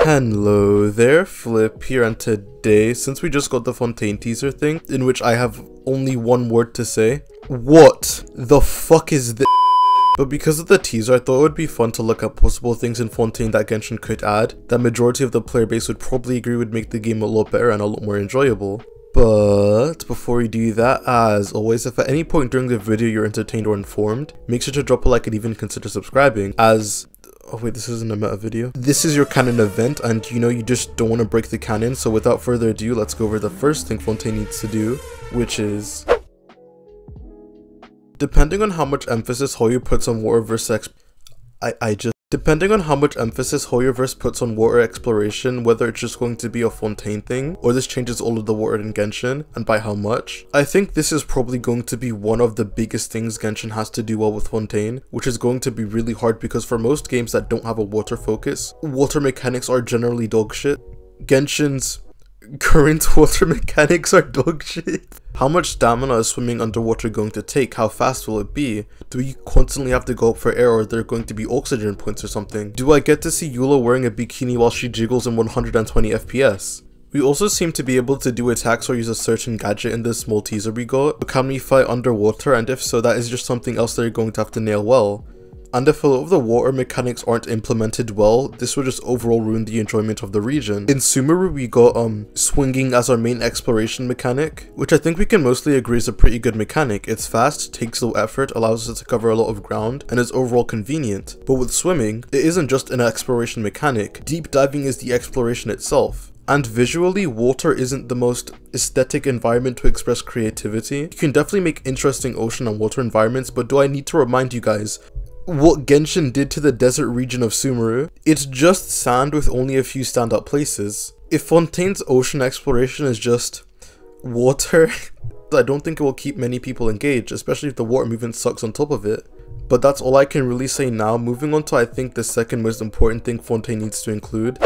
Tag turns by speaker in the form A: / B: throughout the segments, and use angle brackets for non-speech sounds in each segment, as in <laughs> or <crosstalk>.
A: Hello there, Flip here, and today, since we just got the Fontaine teaser thing, in which I have only one word to say, what the fuck is this? But because of the teaser, I thought it would be fun to look at possible things in Fontaine that Genshin could add, that majority of the player base would probably agree would make the game a lot better and a lot more enjoyable. But before we do that, as always, if at any point during the video you're entertained or informed, make sure to drop a like and even consider subscribing, as Oh wait, this isn't a meta video. This is your canon event and you know you just don't want to break the canon, so without further ado, let's go over the first thing Fontaine needs to do, which is... Depending on how much emphasis Hoyo puts on war versus I, I just Depending on how much emphasis Hoyoverse puts on water exploration, whether it's just going to be a Fontaine thing, or this changes all of the water in Genshin, and by how much, I think this is probably going to be one of the biggest things Genshin has to do well with Fontaine, which is going to be really hard because for most games that don't have a water focus, water mechanics are generally dogshit. Genshin's current <laughs> water mechanics are dogshit. How much stamina is swimming underwater going to take? How fast will it be? Do we constantly have to go up for air or are there going to be oxygen points or something? Do I get to see Eula wearing a bikini while she jiggles in 120 FPS? We also seem to be able to do attacks or use a certain gadget in this small teaser we got, but can we fight underwater and if so that is just something else they're going to have to nail well. And if a lot of the water mechanics aren't implemented well, this will just overall ruin the enjoyment of the region. In Sumeru we got um swinging as our main exploration mechanic, which I think we can mostly agree is a pretty good mechanic. It's fast, takes low effort, allows us to cover a lot of ground, and is overall convenient. But with swimming, it isn't just an exploration mechanic, deep diving is the exploration itself. And visually, water isn't the most aesthetic environment to express creativity. You can definitely make interesting ocean and water environments, but do I need to remind you guys, what Genshin did to the desert region of Sumeru. It's just sand with only a few standout places. If Fontaine's ocean exploration is just water, <laughs> I don't think it will keep many people engaged, especially if the water movement sucks on top of it. But that's all I can really say now, moving on to I think the second most important thing Fontaine needs to include.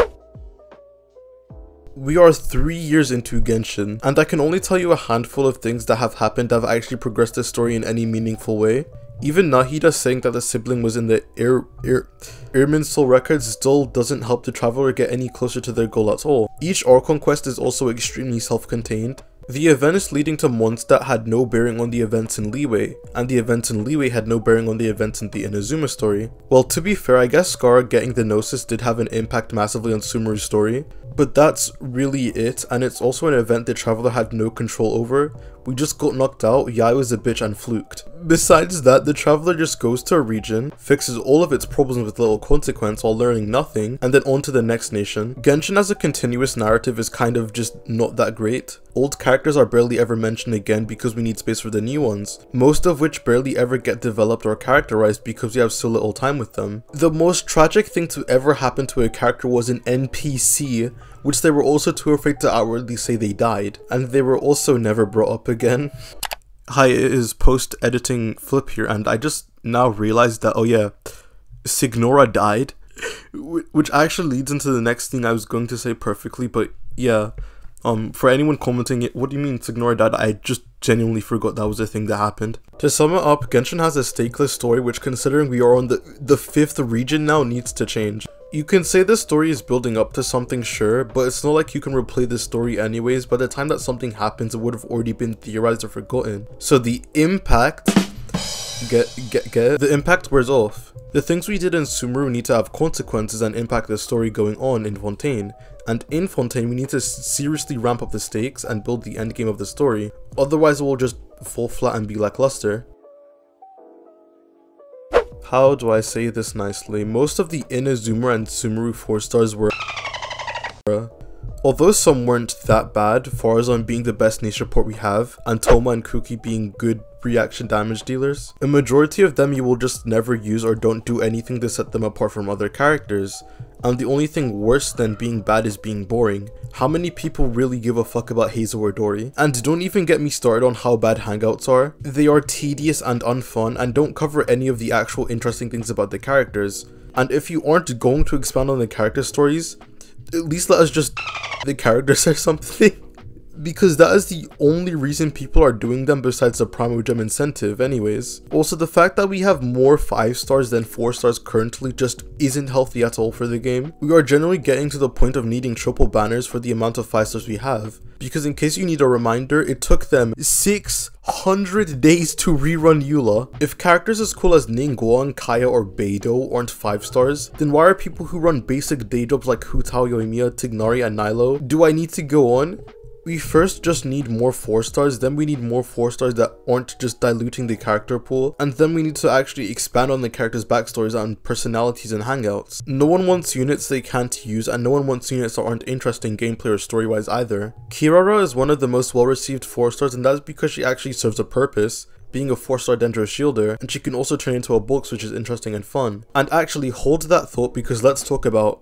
A: We are three years into Genshin, and I can only tell you a handful of things that have happened that have actually progressed the story in any meaningful way. Even Nahida saying that the sibling was in the Air, Air, Irminsul records still doesn't help the traveler get any closer to their goal at all. Each Archon quest is also extremely self-contained. The events leading to Mondstadt had no bearing on the events in Liyue, and the events in Liyue had no bearing on the events in the Inazuma story. Well, to be fair, I guess Scara getting the Gnosis did have an impact massively on Sumeru's story, but that's really it, and it's also an event the Traveler had no control over. We just got knocked out, Yae was a bitch and fluked. Besides that, the Traveler just goes to a region, fixes all of its problems with little consequence while learning nothing, and then on to the next nation. Genshin as a continuous narrative is kind of just not that great. Old characters are barely ever mentioned again because we need space for the new ones, most of which barely ever get developed or characterized because we have so little time with them. The most tragic thing to ever happen to a character was an NPC which they were also too afraid to outwardly say they died, and they were also never brought up again. <laughs> Hi, it is post-editing Flip here, and I just now realized that, oh yeah, Signora died, <laughs> which actually leads into the next thing I was going to say perfectly, but yeah, um, for anyone commenting it, what do you mean Signora that? I just genuinely forgot that was a thing that happened. To sum it up, Genshin has a stakeless story which considering we are on the, the fifth region now needs to change. You can say the story is building up to something, sure, but it's not like you can replay the story anyways. By the time that something happens, it would have already been theorized or forgotten. So the impact get get get the impact wears off. The things we did in Sumeru need to have consequences and impact the story going on in Fontaine. And in Fontaine, we need to seriously ramp up the stakes and build the endgame of the story. Otherwise, it will just fall flat and be lackluster. How do I say this nicely? Most of the Inazuma and Sumeru 4 stars were Although some weren't that bad, Faruzan being the best nature port we have, and Thoma and Kuki being good reaction damage dealers, a majority of them you will just never use or don't do anything to set them apart from other characters, and the only thing worse than being bad is being boring. How many people really give a fuck about Hazel or Dori? And don't even get me started on how bad hangouts are. They are tedious and unfun and don't cover any of the actual interesting things about the characters. And if you aren't going to expand on the character stories, at least let us just the characters or something. Because that is the only reason people are doing them besides the Primogem incentive anyways. Also the fact that we have more 5 stars than 4 stars currently just isn't healthy at all for the game. We are generally getting to the point of needing triple banners for the amount of 5 stars we have. Because in case you need a reminder, it took them 600 days to rerun Eula. If characters as cool as Ningguang, Kaeya, or Beidou aren't 5 stars, then why are people who run basic day jobs like Hu Tao, Yoimiya, Tighnari, and Nilou? Do I need to go on? We first just need more 4 stars, then we need more 4 stars that aren't just diluting the character pool, and then we need to actually expand on the characters' backstories and personalities and hangouts. No one wants units they can't use, and no one wants units that aren't interesting gameplay or story-wise either. Kirara is one of the most well-received 4 stars, and that's because she actually serves a purpose being a 4-star Dendro Shielder, and she can also turn into a box which is interesting and fun. And actually hold that thought because let's talk about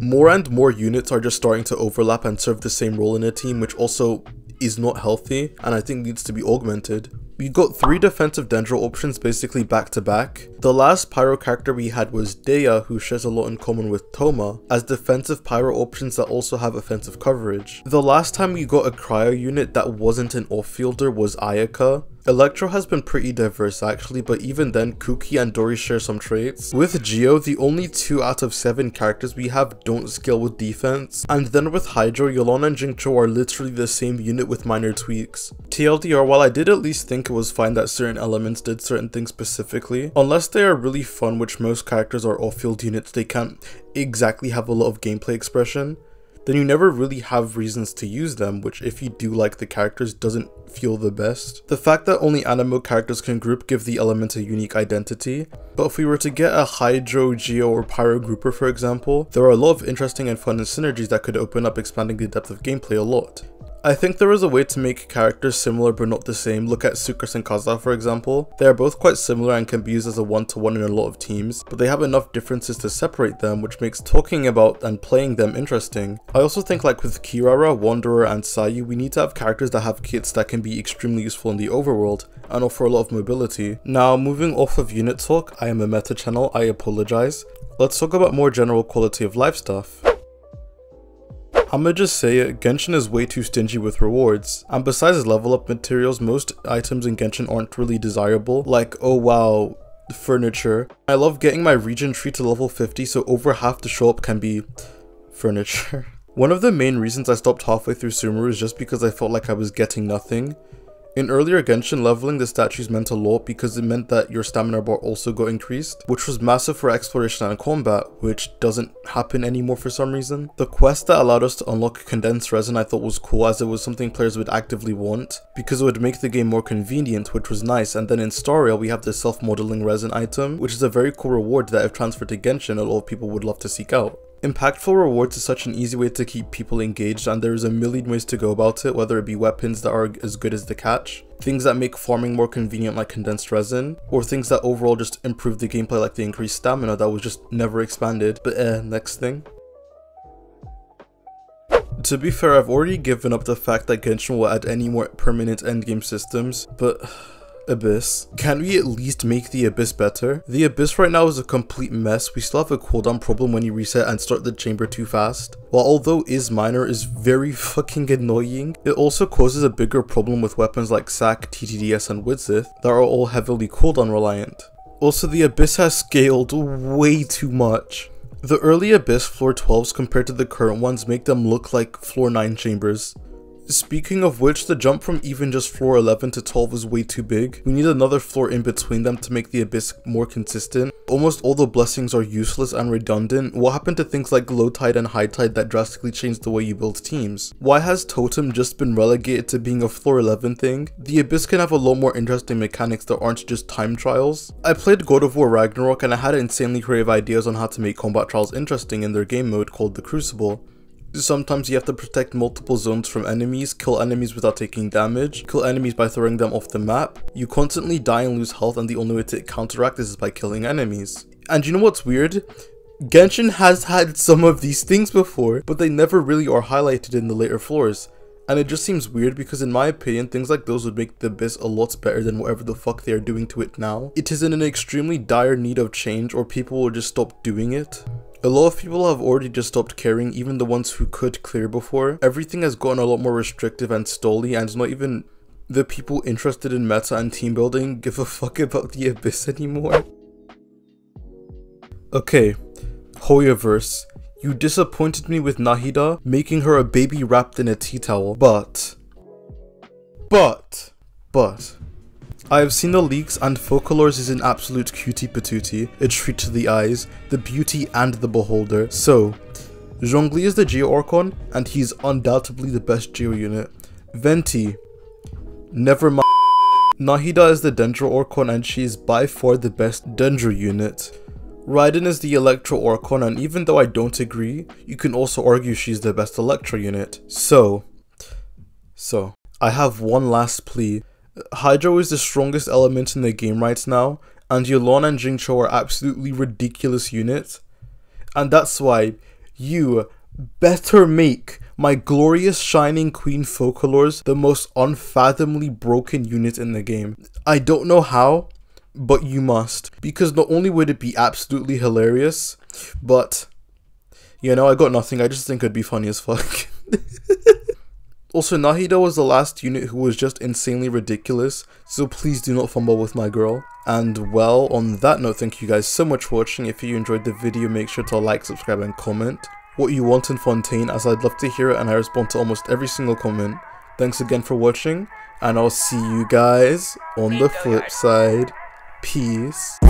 A: more and more units are just starting to overlap and serve the same role in a team, which also is not healthy and I think needs to be augmented. We got three defensive Dendro options basically back to back. The last Pyro character we had was Dehya who shares a lot in common with Thoma as defensive Pyro options that also have offensive coverage. The last time we got a Cryo unit that wasn't an off-fielder was Ayaka, Electro has been pretty diverse actually, but even then, Kuki and Dori share some traits. With Geo, the only 2 out of 7 characters we have don't scale with defense, and then with Hydro, Yelan and Xingqiu are literally the same unit with minor tweaks. TLDR, while I did at least think it was fine that certain elements did certain things specifically, unless they are really fun which most characters are off-field units, they can't exactly have a lot of gameplay expression then you never really have reasons to use them, which if you do like the characters doesn't feel the best. The fact that only Anemo characters can group give the element a unique identity, but if we were to get a Hydro, Geo, or Pyro grouper for example, there are a lot of interesting and fun synergies that could open up expanding the depth of gameplay a lot. I think there is a way to make characters similar but not the same. Look at Sucrose and Kaza for example. They are both quite similar and can be used as a one-to-one -one in a lot of teams, but they have enough differences to separate them which makes talking about and playing them interesting. I also think like with Kirara, Wanderer and Sayu, we need to have characters that have kits that can be extremely useful in the overworld and offer a lot of mobility. Now moving off of unit talk, I am a meta channel, I apologize. Let's talk about more general quality of life stuff. I'ma just say it, Genshin is way too stingy with rewards. And besides level up materials, most items in Genshin aren't really desirable. Like, oh wow, furniture. I love getting my region tree to level 50 so over half the show up can be furniture. <laughs> One of the main reasons I stopped halfway through Sumeru is just because I felt like I was getting nothing. In earlier Genshin, leveling the statues meant a lot because it meant that your stamina bar also got increased, which was massive for exploration and combat, which doesn't happen anymore for some reason. The quest that allowed us to unlock condensed resin I thought was cool as it was something players would actively want, because it would make the game more convenient, which was nice, and then in Star Rail we have the self-modeling resin item, which is a very cool reward that if transferred to Genshin a lot of people would love to seek out. Impactful rewards is such an easy way to keep people engaged and there is a million ways to go about it, whether it be weapons that are as good as the catch, things that make farming more convenient like condensed resin, or things that overall just improve the gameplay like the increased stamina that was just never expanded. But eh, next thing. To be fair, I've already given up the fact that Genshin will add any more permanent endgame systems, but Abyss. Can we at least make the Abyss better? The Abyss right now is a complete mess. We still have a cooldown problem when you reset and start the chamber too fast. While although is minor is very fucking annoying, it also causes a bigger problem with weapons like Sac, TTDS and Widsith that are all heavily cooldown reliant. Also the Abyss has scaled way too much. The early Abyss floor 12s compared to the current ones make them look like floor 9 chambers. Speaking of which, the jump from even just floor 11 to 12 is way too big. We need another floor in between them to make the Abyss more consistent. Almost all the blessings are useless and redundant. What happened to things like low tide and high tide that drastically changed the way you build teams? Why has Totem just been relegated to being a floor 11 thing? The Abyss can have a lot more interesting mechanics that aren't just time trials. I played God of War Ragnarok and I had insanely creative ideas on how to make combat trials interesting in their game mode called the Crucible. Sometimes you have to protect multiple zones from enemies, kill enemies without taking damage, kill enemies by throwing them off the map. You constantly die and lose health and the only way to counteract this is by killing enemies. And you know what's weird? Genshin has had some of these things before, but they never really are highlighted in the later floors. And it just seems weird because in my opinion, things like those would make the Abyss a lot better than whatever the fuck they are doing to it now. It is in an extremely dire need of change or people will just stop doing it. A lot of people have already just stopped caring, even the ones who could clear before. Everything has gotten a lot more restrictive and stolly, and not even the people interested in meta and team building give a fuck about the Abyss anymore. Okay, Hoyoverse. You disappointed me with Nahida, making her a baby wrapped in a tea towel, but... But... But... I have seen the leaks and Focalors is an absolute cutie patootie, a treat to the eyes, the beauty and the beholder. So, Zhongli is the Geo Archon and he's undoubtedly the best Geo unit. Venti, never mind. Nahida is the Dendro Archon and she is by far the best Dendro unit. Raiden is the Electro Archon and even though I don't agree, you can also argue she's the best Electro unit. So, so, I have one last plea. Hydro is the strongest element in the game right now, and Yelan and Xingqiu are absolutely ridiculous units. And that's why you better make my glorious shining queen Focalors the most unfathomably broken unit in the game. I don't know how, but you must. Because not only would it be absolutely hilarious, but you know, I got nothing. I just think it'd be funny as fuck. <laughs> Also, Nahida was the last unit who was just insanely ridiculous, so please do not fumble with my girl. And well, on that note, thank you guys so much for watching. If you enjoyed the video, make sure to like, subscribe, and comment what you want in Fontaine, as I'd love to hear it and I respond to almost every single comment. Thanks again for watching, and I'll see you guys on the flip side. Peace.